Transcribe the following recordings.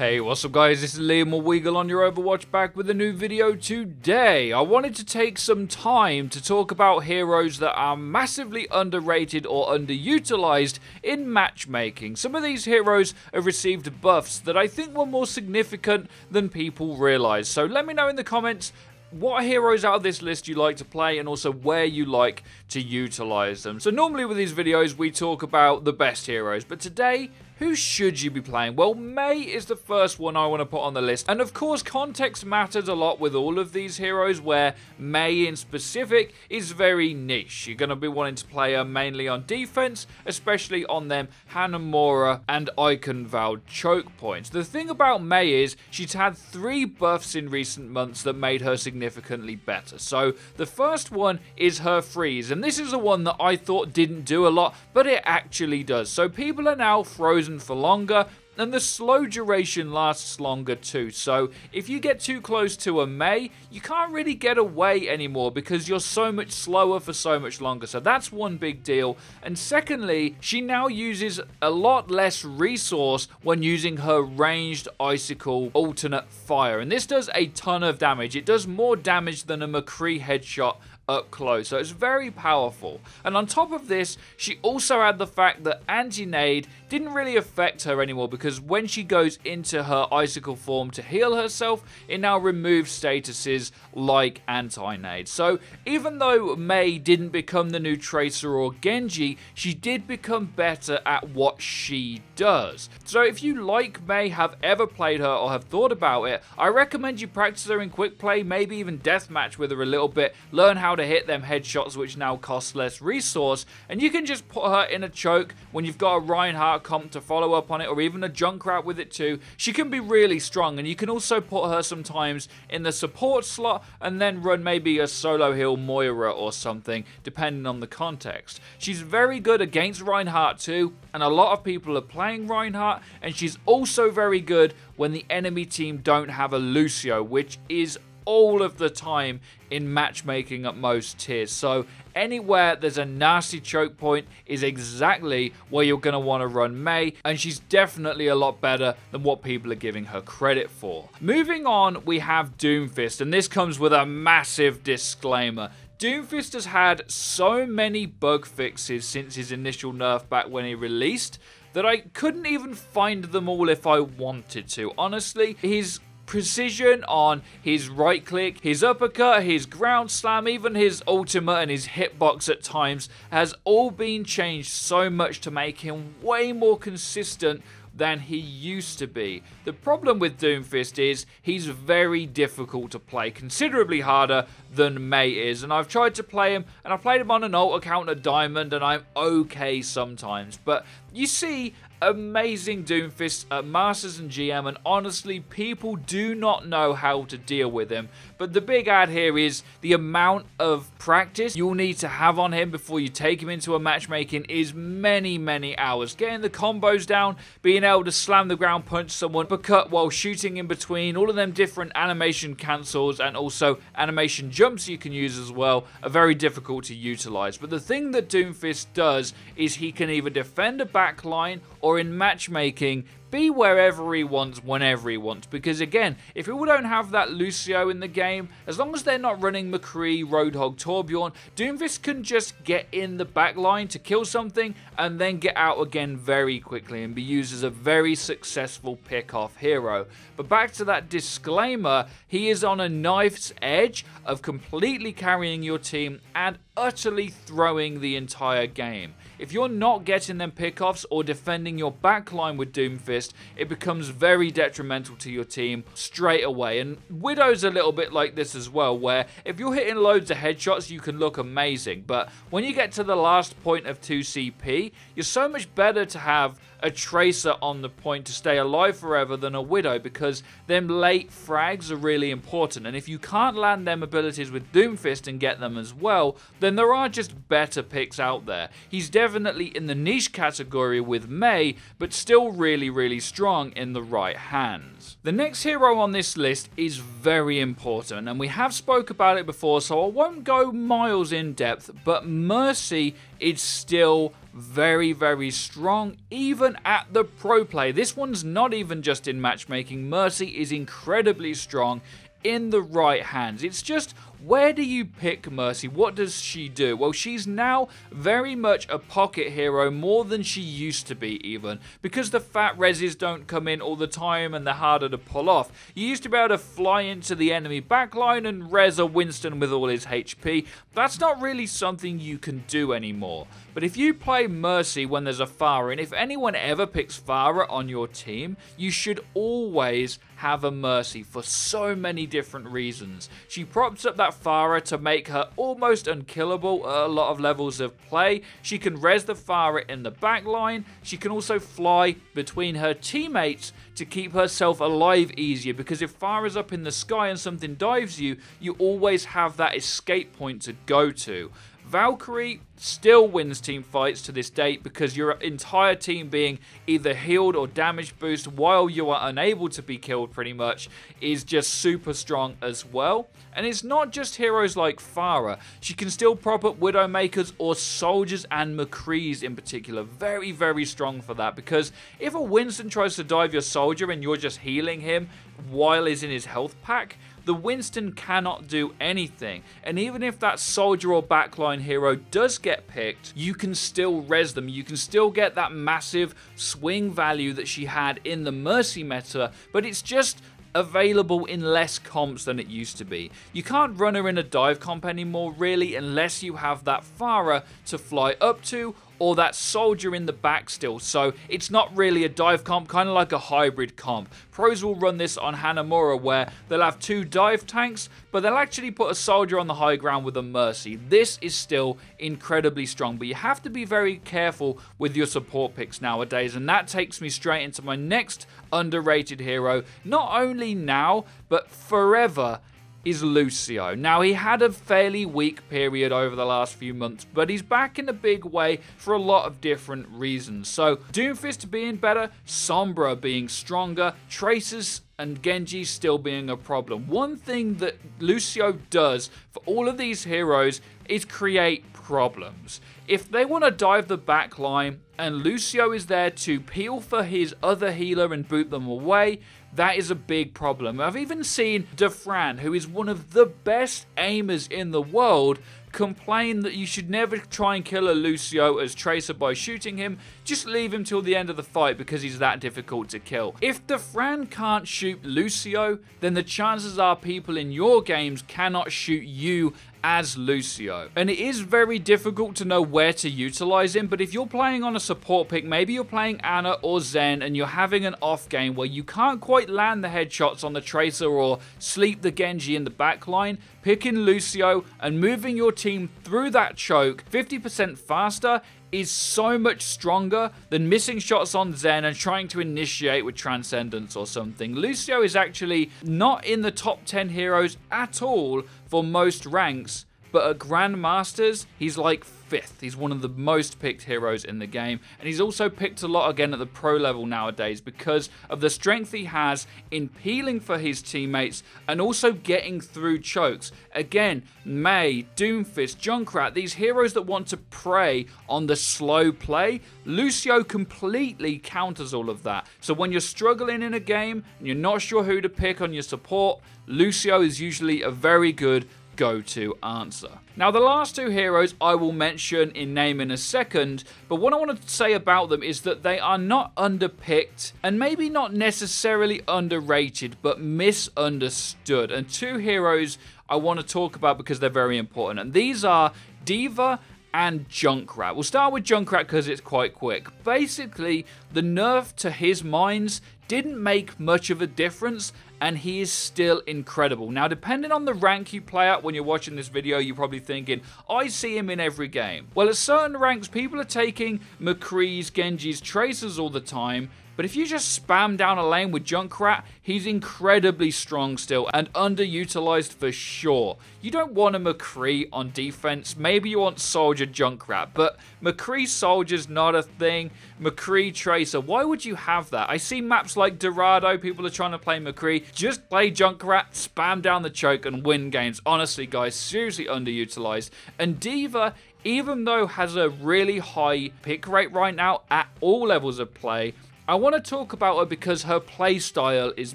Hey, what's up guys, this is Liam Weagle on your Overwatch back with a new video today. I wanted to take some time to talk about heroes that are massively underrated or underutilized in matchmaking. Some of these heroes have received buffs that I think were more significant than people realize. So let me know in the comments what heroes out of this list you like to play and also where you like to utilize them. So normally with these videos we talk about the best heroes, but today who should you be playing? Well, Mei is the first one I want to put on the list. And of course, context matters a lot with all of these heroes, where Mei in specific is very niche. You're going to be wanting to play her mainly on defense, especially on them Hanamura and Eichenwalde choke points. The thing about Mei is she's had three buffs in recent months that made her significantly better. So the first one is her freeze, and this is the one that I thought didn't do a lot, but it actually does. So people are now frozen for longer, and the slow duration lasts longer too. So if you get too close to a Mei, you can't really get away anymore because you're so much slower for so much longer. So that's one big deal. And secondly, she now uses a lot less resource when using her ranged icicle alternate fire. And this does a ton of damage. It does more damage than a McCree headshot up close. So it's very powerful. And on top of this, she also had the fact that anti-nade didn't really affect her anymore because when she goes into her icicle form to heal herself, it now removes statuses like anti-nade. So even though Mei didn't become the new Tracer or Genji, she did become better at what she does. So if you like Mei, have ever played her or have thought about it, I recommend you practice her in quick play, maybe even deathmatch with her a little bit, learn how to hit them headshots which now cost less resource and you can just put her in a choke when you've got a Reinhardt comp to follow up on it or even a Junkrat with it too. She can be really strong and you can also put her sometimes in the support slot and then run maybe a solo heal Moira or something depending on the context. She's very good against Reinhardt too and a lot of people are playing Reinhardt and she's also very good when the enemy team don't have a Lucio which is all of the time in matchmaking at most tiers. So anywhere there's a nasty choke point is exactly where you're going to want to run Mei, and she's definitely a lot better than what people are giving her credit for. Moving on, we have Doomfist, and this comes with a massive disclaimer. Doomfist has had so many bug fixes since his initial nerf back when he released that I couldn't even find them all if I wanted to. Honestly, his precision on his right click, his uppercut, his ground slam, even his ultimate and his hitbox at times has all been changed so much to make him way more consistent than he used to be. The problem with Doomfist is he's very difficult to play, considerably harder than Mei is. And I've tried to play him, and I played him on an alt account at Diamond, and I'm okay sometimes. But you see, amazing Doomfist at Masters and GM, and honestly, people do not know how to deal with him. But the big ad here is the amount of practice you'll need to have on him before you take him into a matchmaking is many, many hours. Getting the combos down, being able to slam the ground punch someone, but cut while shooting in between, all of them different animation cancels and also animation jumps you can use as well are very difficult to utilize. But the thing that Doomfist does is he can either defend a backline or or in matchmaking, be wherever he wants, whenever he wants. Because again, if people don't have that Lucio in the game, as long as they're not running McCree, Roadhog, Torbjorn, Doomfist can just get in the back line to kill something and then get out again very quickly and be used as a very successful pick-off hero. But back to that disclaimer, he is on a knife's edge of completely carrying your team and utterly throwing the entire game. If you're not getting them pickoffs or defending your backline with Doomfist, it becomes very detrimental to your team straight away. And Widow's a little bit like this as well, where if you're hitting loads of headshots, you can look amazing. But when you get to the last point of 2 CP, you're so much better to have a Tracer on the point to stay alive forever than a Widow because them late frags are really important. And if you can't land them abilities with Doomfist and get them as well, then there are just better picks out there. He's definitely in the niche category with Mei, but still really, really strong in the right hands. The next hero on this list is very important, and we have spoke about it before, so I won't go miles in depth, but Mercy is still very, very strong, even at the pro play. This one's not even just in matchmaking. Mercy is incredibly strong in the right hands. It's just where do you pick Mercy? What does she do? Well, she's now very much a pocket hero more than she used to be even because the fat reses don't come in all the time and they're harder to pull off. You used to be able to fly into the enemy backline and res a Winston with all his HP. That's not really something you can do anymore. But if you play Mercy when there's a Pharah, and if anyone ever picks Pharah on your team, you should always have a Mercy for so many different reasons. She props up Pharah to make her almost unkillable at a lot of levels of play. She can res the Pharah in the back line. She can also fly between her teammates to keep herself alive easier because if Pharah's up in the sky and something dives you, you always have that escape point to go to. Valkyrie still wins team fights to this date because your entire team being either healed or damage boost while you are unable to be killed pretty much is just super strong as well. And it's not just heroes like Pharah. She can still prop up Widowmakers or soldiers and McCrees in particular. Very, very strong for that because if a Winston tries to dive your soldier and you're just healing him while he's in his health pack, the Winston cannot do anything. And even if that soldier or backline hero does get picked, you can still res them. You can still get that massive swing value that she had in the Mercy meta, but it's just available in less comps than it used to be. You can't run her in a dive comp anymore really unless you have that Pharah to fly up to or that soldier in the back still. So it's not really a dive comp, kind of like a hybrid comp. Pros will run this on Hanamura where they'll have two dive tanks, but they'll actually put a soldier on the high ground with a Mercy. This is still incredibly strong, but you have to be very careful with your support picks nowadays, and that takes me straight into my next underrated hero, not only now, but forever is Lucio. Now, he had a fairly weak period over the last few months, but he's back in a big way for a lot of different reasons. So, Doomfist being better, Sombra being stronger, Traces and Genji still being a problem. One thing that Lucio does for all of these heroes is create problems. If they want to dive the back line and Lucio is there to peel for his other healer and boot them away, that is a big problem. I've even seen Dafran, who is one of the best aimers in the world, complain that you should never try and kill a Lucio as Tracer by shooting him, just leave him till the end of the fight because he's that difficult to kill. If Dafran can't shoot Lucio, then the chances are people in your games cannot shoot you as Lucio. And it is very difficult to know where to utilize him, but if you're playing on a support pick, maybe you're playing Ana or Zen and you're having an off game where you can't quite land the headshots on the Tracer or sleep the Genji in the backline, picking Lucio and moving your team through that choke 50% faster is so much stronger than missing shots on Zen and trying to initiate with Transcendence or something. Lucio is actually not in the top 10 heroes at all for most ranks, but at Grandmasters, he's like fifth. He's one of the most picked heroes in the game, and he's also picked a lot again at the pro level nowadays because of the strength he has in peeling for his teammates and also getting through chokes. Again, Mei, Doomfist, Junkrat, these heroes that want to prey on the slow play, Lucio completely counters all of that. So when you're struggling in a game and you're not sure who to pick on your support, Lucio is usually a very good go-to answer. Now, the last two heroes I will mention in name in a second, but what I want to say about them is that they are not underpicked and maybe not necessarily underrated, but misunderstood. And two heroes I want to talk about because they're very important. And these are D.Va and Junkrat. We'll start with Junkrat because it's quite quick. Basically, the nerf to his mines didn't make much of a difference and he is still incredible. Now, depending on the rank you play at when you're watching this video, you're probably thinking, I see him in every game. Well, at certain ranks, people are taking McCree's, Genji's, Tracers all the time, but if you just spam down a lane with Junkrat, he's incredibly strong still and underutilized for sure. You don't want a McCree on defense. Maybe you want Soldier Junkrat, but McCree Soldier's not a thing. McCree Tracer, why would you have that? I see maps like Dorado, people are trying to play McCree. Just play Junkrat, spam down the choke and win games. Honestly, guys, seriously underutilized. And D.Va even though has a really high pick rate right now at all levels of play, I want to talk about her because her playstyle is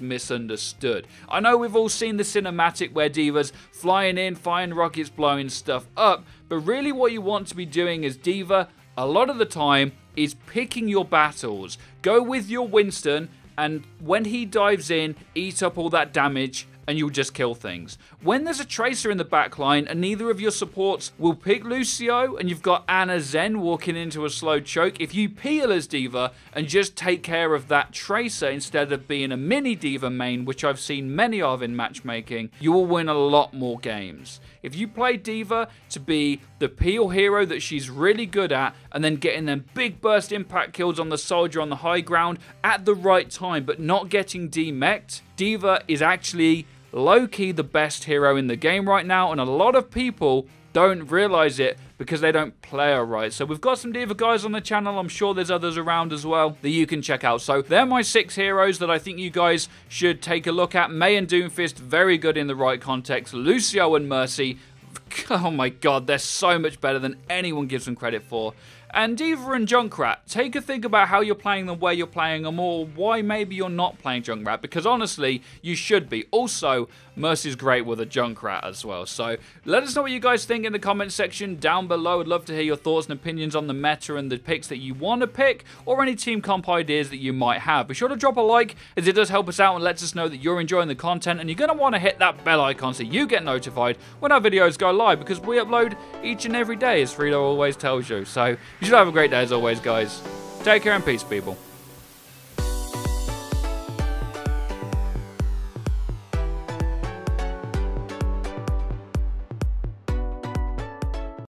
misunderstood. I know we've all seen the cinematic where D.Va's flying in, firing rockets, blowing stuff up, but really what you want to be doing as Diva, a lot of the time, is picking your battles. Go with your Winston, and when he dives in, eat up all that damage, and you'll just kill things. When there's a Tracer in the backline and neither of your supports will pick Lucio and you've got Ana Zen walking into a slow choke, if you peel as D.Va and just take care of that Tracer instead of being a mini D.Va main, which I've seen many of in matchmaking, you will win a lot more games. If you play D.Va to be the peel hero that she's really good at and then getting them big burst impact kills on the soldier on the high ground at the right time but not getting demeched, D.Va is actually low-key the best hero in the game right now, and a lot of people don't realize it because they don't play her right. So we've got some D.Va guys on the channel. I'm sure there's others around as well that you can check out. So they're my six heroes that I think you guys should take a look at. Mei and Doomfist, very good in the right context. Lucio and Mercy, oh my god, they're so much better than anyone gives them credit for. And D.Va and Junkrat, take a think about how you're playing them, where you're playing them, or why maybe you're not playing Junkrat, because honestly, you should be. Also, Mercy's great with a Junkrat as well. So let us know what you guys think in the comment section down below. I'd love to hear your thoughts and opinions on the meta and the picks that you want to pick, or any team comp ideas that you might have. Be sure to drop a like, as it does help us out and lets us know that you're enjoying the content, and you're going to want to hit that bell icon so you get notified when our videos go live, because we upload each and every day, as Freedo always tells you. So you should have a great day as always, guys. Take care and peace, people.